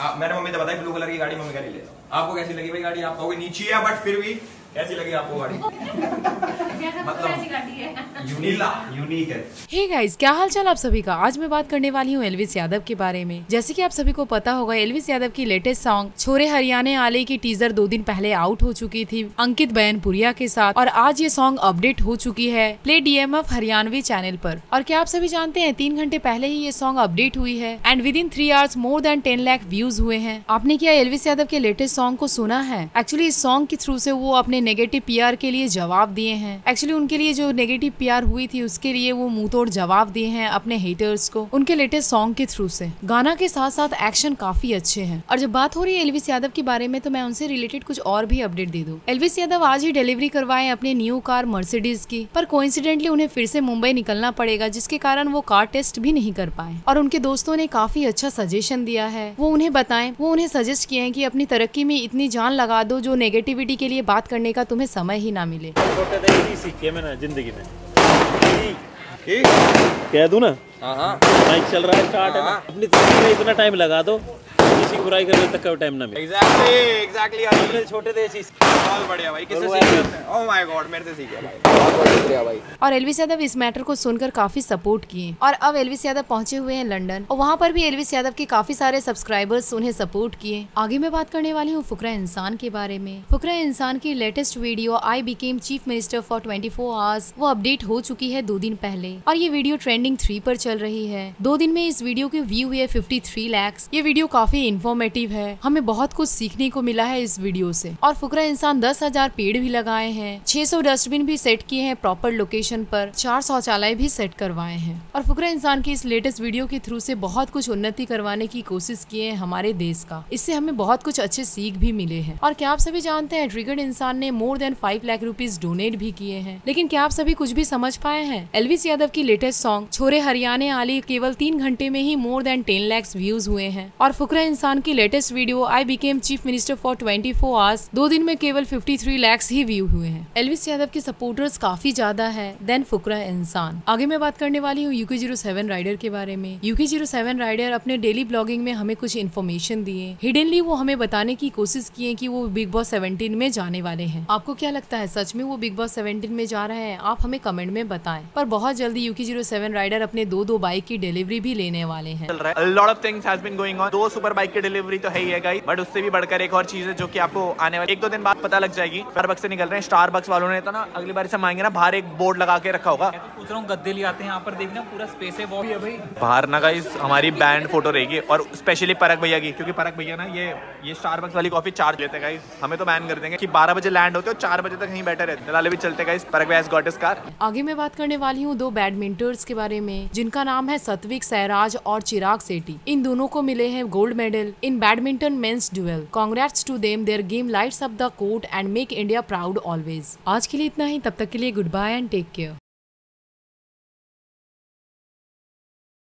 आप मैंने मम्मी तो बताई ब्लू कलर की गाड़ी मम्मी का ले लेता आपको कैसी लगी भाई गाड़ी? आप कहोगे नीचे है बट फिर भी कैसी लगी आपको गाड़ी? मतलब यूनिला है। हे गाइस क्या हाल चाल आप सभी का? आज मैं बात करने वाली हूँ एलविस यादव के बारे में। जैसे कि आप सभी को पता होगा एलविस यादव की लेटेस्ट सॉन्ग छोरे हरियाणे आले की टीजर दो दिन पहले आउट हो चुकी थी, अंकित बयानपुरिया के साथ। और आज ये सॉन्ग अपडेट हो चुकी है प्ले डीएमएफ हरियाणवी चैनल पर। और क्या आप सभी जानते हैं, तीन घंटे पहले ही ये सॉन्ग अपडेट हुई है? And within three hours more than ten lakh views हुए हैं। आपने क्या एलविस यादव के लेटेस्ट सॉन्ग को सुना है? एक्चुअली इस सॉन्ग के थ्रू से वो अपने नेगेटिव पीआर के लिए जवाब दिए हैं। एक्चुअली उनके लिए जो नेगेटिव पीआर हुई थी, उसके लिए वो मुँह तोड़ जवाब दिए हैं अपने हेटर्स को, उनके लेटेस्ट सॉन्ग के थ्रू से। गाना के साथ साथ एक्शन काफ़ी अच्छे हैं। और जब बात हो रही है एलविस यादव के बारे में तो मैं उनसे रिलेटेड कुछ और भी अपडेट दे दूँ। एलविस यादव आज ही डिलीवरी करवाए अपने न्यू कार मर्सिडीज की, पर कोइंसिडेंटली उन्हें फिर से मुंबई निकलना पड़ेगा, जिसके कारण वो कार टेस्ट भी नहीं कर पाए। और उनके दोस्तों ने काफ़ी अच्छा सजेशन दिया है। वो उन्हें बताएँ, वो उन्हें सजेस्ट किए हैं कि अपनी तरक्की में इतनी जान लगा दो, जो नेगेटिविटी के लिए बात करने का तुम्हें समय ही ना मिले। ज़िंदगी में। कह दू ना? हाँ हाँ। माइक चल रहा है स्टार्ट है। अपनी तस्वीर में इतना टाइम लगा दो। किसी की बुराई करने तक का टाइम ना मिले। एग्जैक्टली एग्जैक्टली अपने छोटे थे चीज़ बहुत बढ़िया भाई किससे सीखे ओह माय गॉड मेरे से सीखे भाई। और एलविस यादव इस मैटर को सुनकर काफ़ी सपोर्ट किए। और अब एलविस यादव पहुँचे हुए हैं लंदन और वहाँ पर भी एलविस यादव के काफ़ी सारे सब्सक्राइबर्स उन्हें सपोर्ट किए। आगे मैं बात करने वाली हूँ फुकरा इंसान के बारे में। फुकरा इंसान की latest video I became chief minister for 24 four hours वो अपडेट हो चुकी है दो दिन पहले। और ये वीडियो ट्रेंडिंग थ्री पर चल रही है। दो दिन में इस वीडियो के व्यू हुए फिफ्टी थ्री लैक्स ये वीडियो काफ़ी इन्फॉर्मेटिव है। हमें बहुत कुछ सीखने को मिला है इस वीडियो से। और फुकरा इंसान दस हज़ार पेड़ भी लगाए हैं 600 डस्टबिन भी सेट किए हैं प्रॉपर लोकेशन पर, चार शौचालय भी सेट करवाए हैं। और फुकरा इंसान की इस लेटेस्ट वीडियो के थ्रू से बहुत कुछ उन्नति करवाने की कोशिश किए हैं हमारे देश का। इससे हमें बहुत कुछ अच्छे सीख भी मिले हैं। और क्या आप सभी जानते हैं ट्रिगर्ड इंसान ने more than five lakh rupees donate भी किए हैं। लेकिन क्या आप सभी कुछ भी समझ पाए हैं? एलविस यादव की लेटेस्ट सॉन्ग छोरे हरियाणा आली केवल तीन घंटे में ही more than ten lakhs views हुए हैं। और फुकरा इंसान की latest video I became chief minister for twenty four hours दो दिन में केवल फिफ्टी थ्री लैक्स ही व्यू हुए हैं। एलविस यादव के सपोर्टर्स काफ़ी ज़्यादा है देन फुकरा इंसान। आगे मैं बात करने वाली हूँ यूके ज़ीरो सेवन राइडर के बारे में। यूके ज़ीरो सेवन राइडर अपने डेली ब्लॉगिंग में हमें कुछ इन्फॉर्मेशन दिए। हिडनली वो हमें बताने की कोशिश किए की वो बिग बॉस सेवनटीन में जाने वाले हैं। आपको क्या लगता है, सच में वो बिग बॉस सेवेंटीन में जा रहे हैं? आप हमें कमेंट में बताएँ। पर बहुत जल्दी यूके ज़ीरो सेवन राइडर अपने दो दो बाइक की डिलीवरी भी लेने वाले हैं। दो सुपर बाइक की डिलीवरी तो है ही है गाइस बट उससे भी बढ़कर एक और चीज़ है जो कि आपको आने वाले एक दो दिन बाद पता लग जाएगी। स्टारबक्स से निकल रहे हैं स्टारबक्स वालों ने तो ना अगली बार से मांगे ना बाहर एक बोर्ड लगा के रखा होगा। सोच रहा हूँ गद्दे ले आते हैं यहाँ पर देखना पूरा स्पेस है भाई। बाहर ना गाइस हमारी बैंड फ़ोटो रहेगी और स्पेशली परक भैया की क्योंकि परक भैया ना ये ये स्टारबक्स वाली कॉफ़ी चार्ज लेते हैं गाइस हमें तो बैन कर देंगे कि 12 बजे लैंड होते हो चार बजे तक कहीं बैठे रहते भी चलते गाइस परक भैया गॉट इस कार आगे मैं बात करने वाली हूँ दो बैडमिंटर्स के बारे में जिनका नाम है सत्विक सहराज और चिराग सेठी। इन दोनों को मिले हैं gold medal in badminton men's duel congrats to them their game lights up the court and make India proud always आज के लिए इतना ही. तब तक के लिए goodbye and take care